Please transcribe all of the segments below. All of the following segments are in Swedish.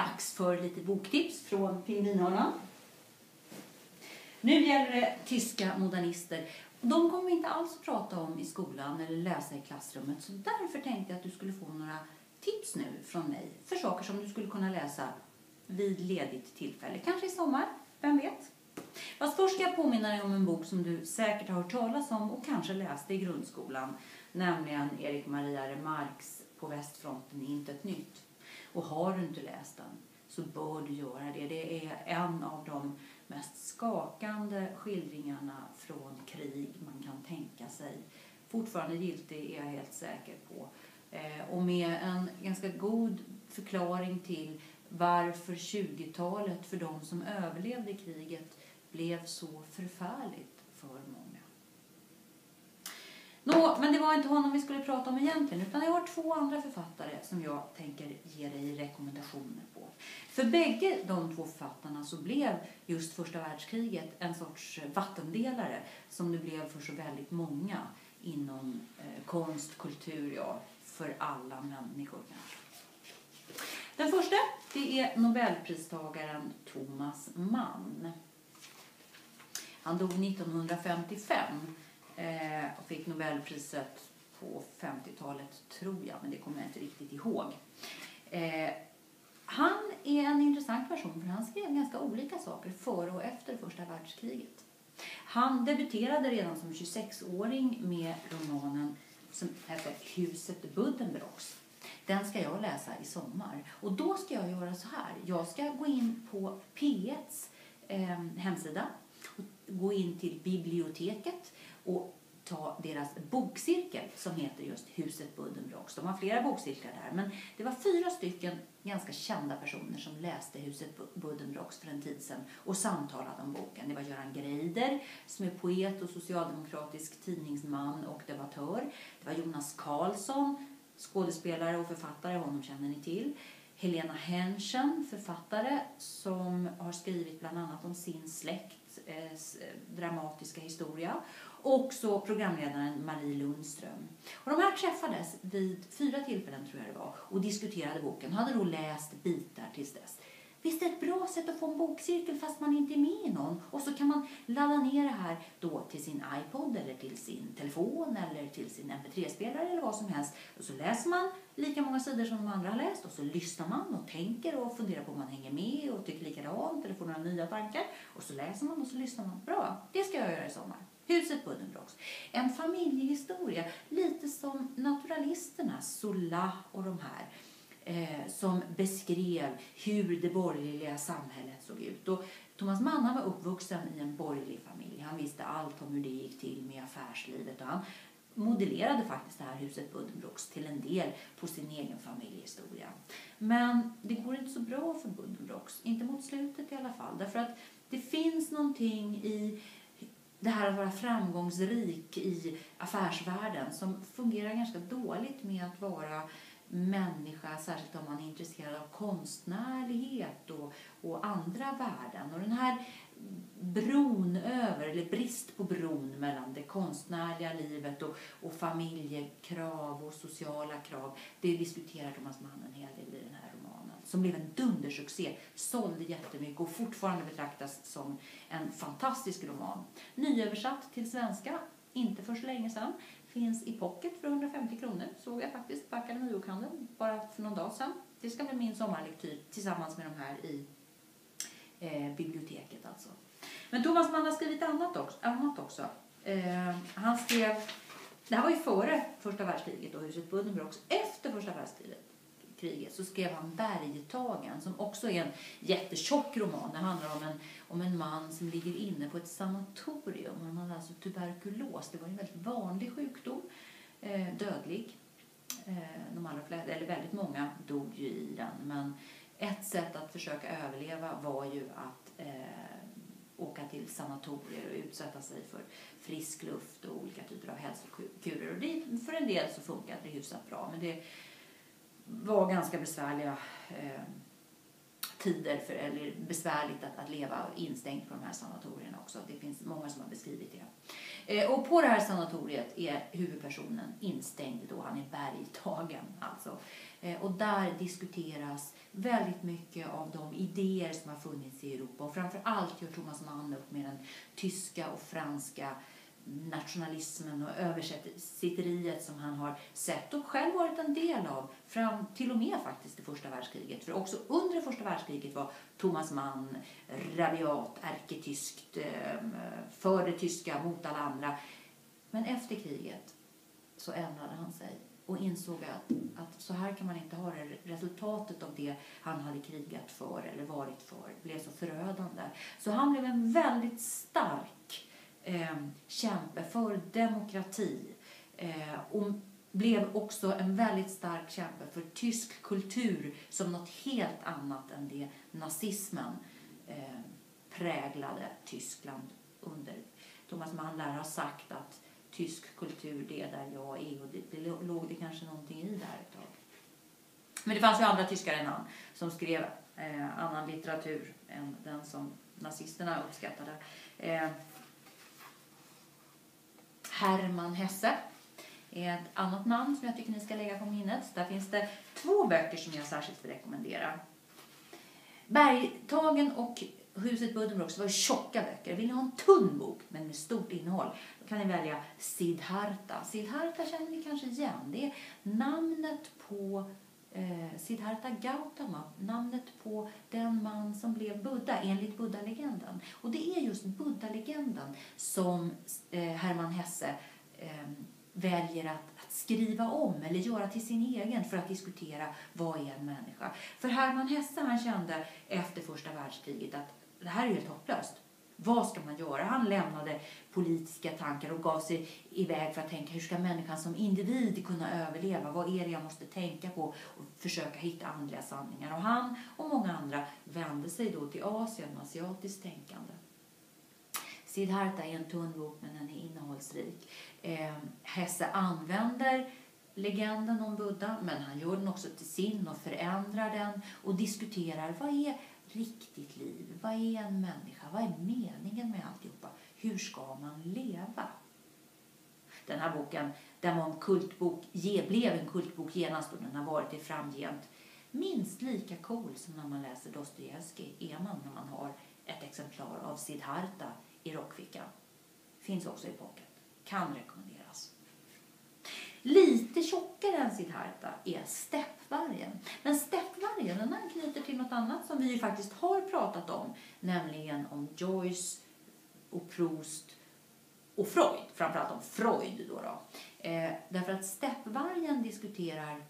dags för lite boktips från Pingvinhörnan. Nu gäller det tyska modernister. De kommer vi inte alls att prata om i skolan eller läsa i klassrummet. Så därför tänkte jag att du skulle få några tips nu från mig för saker som du skulle kunna läsa vid ledigt tillfälle. Kanske i sommar, vem vet? Fast först ska jag påminna dig om en bok som du säkert har hört talas om och kanske läste i grundskolan. Nämligen Erik Maria Remarques På västfronten är intet nytt. Och har du inte läst den så bör du göra det. Det är en av de mest skakande skildringarna från krig man kan tänka sig. Fortfarande giltig är jag helt säker på. Eh, och med en ganska god förklaring till varför 20-talet för de som överlevde kriget blev så förfärligt för många. Det var inte honom vi skulle prata om egentligen utan jag har två andra författare som jag tänker ge dig rekommendationer på. För bägge de två författarna så blev just första världskriget en sorts vattendelare som det blev för så väldigt många inom eh, konst, kultur, ja, för alla människor kanske. Den första det är Nobelpristagaren Thomas Mann. Han dog 1955 eh, och fick Nobelpriset på 50-talet, tror jag, men det kommer jag inte riktigt ihåg. Eh, han är en intressant person för han skrev ganska olika saker före och efter första världskriget. Han debuterade redan som 26-åring med romanen som heter Huset Buddenbrooks. Den ska jag läsa i sommar. Och då ska jag göra så här. Jag ska gå in på P1s eh, hemsida, och gå in till biblioteket och ta deras bokcirkel som heter just Huset Buddenbrooks. De har flera bokcirklar där, men det var fyra stycken ganska kända personer som läste Huset Buddenbrooks för en tid sedan och samtalade om boken. Det var Göran Greider som är poet och socialdemokratisk tidningsman och debattör. Det var Jonas Karlsson, skådespelare och författare, honom känner ni till. Helena Henschen, författare som har skrivit bland annat om sin släkt eh, eh, dramatiska historia och så programledaren Marie Lundström. Och de här träffades vid fyra tillfällen tror jag det var och diskuterade boken. Hade då läst bitar tills dess. Visst är det ett bra sätt att få en bokcirkel fast man inte är med i någon? Och så kan man ladda ner det här då till sin iPod eller till sin telefon eller till sin MP3-spelare eller vad som helst. Och så läser man lika många sidor som de andra har läst och så lyssnar man och tänker och funderar på om man hänger med och tycker likadant eller får några nya tankar. Och så läser man och så lyssnar man. Bra, det ska jag göra i sommar. Huset Buddenbrooks. En familjehistoria, lite som naturalisterna, Zola och de här eh, som beskrev hur det borgerliga samhället såg ut. Och Thomas Manna var uppvuxen i en borgerlig familj. Han visste allt om hur det gick till med affärslivet och han modellerade faktiskt det här huset Buddenbrooks till en del på sin egen familjehistoria. Men det går inte så bra för Buddenbrooks, inte mot slutet i alla fall. Därför att det finns någonting i det här att vara framgångsrik i affärsvärlden som fungerar ganska dåligt med att vara människa, särskilt om man är intresserad av konstnärlighet och, och andra värden. Och den här bron över, eller brist på bron mellan det konstnärliga livet och, och familjekrav och sociala krav, det diskuterar Thomas Mann en hel del i den här romanen. Som blev en dundersuccé, sålde jättemycket och fortfarande betraktas som en fantastisk roman. Nyöversatt till svenska, inte för så länge sedan. Finns i pocket för 150 kronor, såg jag faktiskt på Akademibokhandeln bara för någon dag sedan. Det ska bli min sommarlektyr tillsammans med de här i eh, biblioteket alltså. Men Thomas Mann har skrivit annat också. Annat också. Eh, han skrev, det här var ju före första världskriget och huset Buddenbrooks. Efter första världskriget kriget så skrev han Bergtagen som också är en jättetjock roman. Det handlar om en, om en man som ligger inne på ett sanatorium. Han hade alltså tuberkulos. Det var en väldigt vanlig sjukdom, eh, dödlig. Eh, de allra flesta, eller väldigt många dog ju i den. Men ett sätt att försöka överleva var ju att eh, åka till sanatorier och utsätta sig för frisk luft och olika typer av hälsokurer. Och det, för en del så funkade det hyfsat bra. Men det, var ganska besvärliga eh, tider, för, eller besvärligt att, att leva instängd på de här sanatorierna också. Det finns många som har beskrivit det. Eh, och på det här sanatoriet är huvudpersonen instängd då, han är bergtagen alltså. Eh, och där diskuteras väldigt mycket av de idéer som har funnits i Europa. Och framför allt gör Thomas Mann upp med den tyska och franska nationalismen och översitteriet som han har sett och själv varit en del av fram till och med faktiskt det första världskriget. För också under det första världskriget var Thomas Mann rabiat, ärketyskt, ehm, för det tyska mot alla andra. Men efter kriget så ändrade han sig och insåg att, att så här kan man inte ha det. Resultatet av det han hade krigat för eller varit för blev så förödande. Så han blev en väldigt stark eh, kämpe för demokrati eh, och blev också en väldigt stark kämpe för tysk kultur som något helt annat än det nazismen eh, präglade Tyskland under. Thomas Mann lär ha sagt att tysk kultur, det är där jag är och det, det låg det kanske någonting i där ett tag. Men det fanns ju andra tyskar än han som skrev eh, annan litteratur än den som nazisterna uppskattade. Eh, Hermann Hesse är ett annat namn som jag tycker ni ska lägga på minnet. Där finns det två böcker som jag särskilt vill rekommendera. Bergtagen och Huset Buddenbrooks var tjocka böcker. Vill ni ha en tunn bok men med stort innehåll då kan ni välja Siddhartha. Siddhartha känner ni kanske igen. Det är namnet på eh, Siddhartha Gautama, namnet på den man som blev Buddha enligt Buddha-legenden. Och det är just Buddha-legenden som eh, Hermann Hesse eh, väljer att, att, skriva om eller göra till sin egen för att diskutera vad är en människa. För Hermann Hesse han kände efter första världskriget att det här är helt hopplöst. Vad ska man göra? Han lämnade politiska tankar och gav sig iväg för att tänka hur ska människan som individ kunna överleva? Vad är det jag måste tänka på? Och försöka hitta andliga sanningar. Och han och många andra vände sig då till Asien, asiatiskt tänkande. Siddhartha är en tunn bok men den är innehållsrik. Eh, Hesse använder legenden om Buddha men han gör den också till sin och förändrar den och diskuterar vad är riktigt liv? Vad är en människa? Vad är meningen med alltihopa? Hur ska man leva? Den här boken den var en kultbok, blev en kultbok genast och den har varit det framgent. Minst lika cool som när man läser Dostojevskij är man när man har ett exemplar av Siddhartha i rockfickan. Finns också i pocket. Kan rekommenderas. Lite tjockare än Siddhartha är Stepp steppvargen. Men steppvargen den anknyter till något annat som vi ju faktiskt har pratat om, nämligen om Joyce och Proust och Freud, framförallt om Freud. Då, då. Eh, därför att steppvargen diskuterar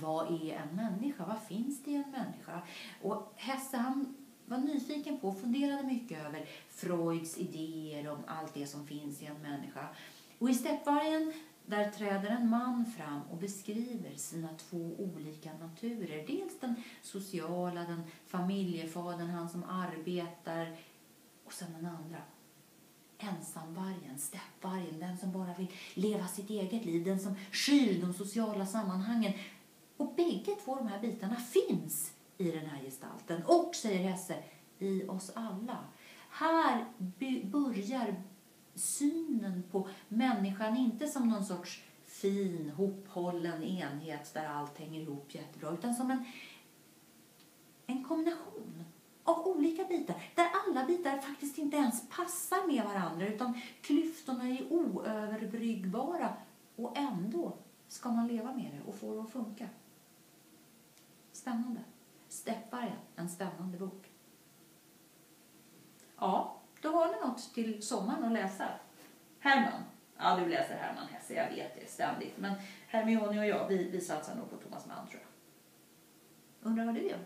vad är en människa? Vad finns det i en människa? Och Hesse han var nyfiken på och funderade mycket över Freuds idéer om allt det som finns i en människa. Och i Steppvargen där träder en man fram och beskriver sina två olika naturer. Dels den sociala, den familjefadern, han som arbetar och sen den andra. Ensamvargen, steppvargen, den som bara vill leva sitt eget liv, den som skyr de sociala sammanhangen. Och bägge två de här bitarna finns i den här gestalten och, säger Hesse, i oss alla. Här börjar synen på människan inte som någon sorts fin, hophållen enhet där allt hänger ihop jättebra, utan som en, en kombination av olika bitar, där alla bitar faktiskt inte ens passar med varandra, utan klyftorna är oöverbryggbara och ändå ska man leva med det och få det att funka. Spännande. Steppare, en spännande bok. Ja, då har ni något till sommaren att läsa. Herman. Ja, du läser Herman Hesse, jag vet det ständigt. Men Hermione och jag, vi, vi satsar nog på Thomas Mann tror jag. Undrar vad du gör?